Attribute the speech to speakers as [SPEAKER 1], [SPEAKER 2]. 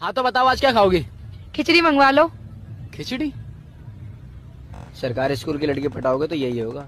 [SPEAKER 1] हाँ तो बताओ आज क्या खाओगी?
[SPEAKER 2] खिचड़ी मंगवा लो।
[SPEAKER 1] खिचड़ी? सरकारी स्कूल की लड़की पटाओगे तो यही होगा।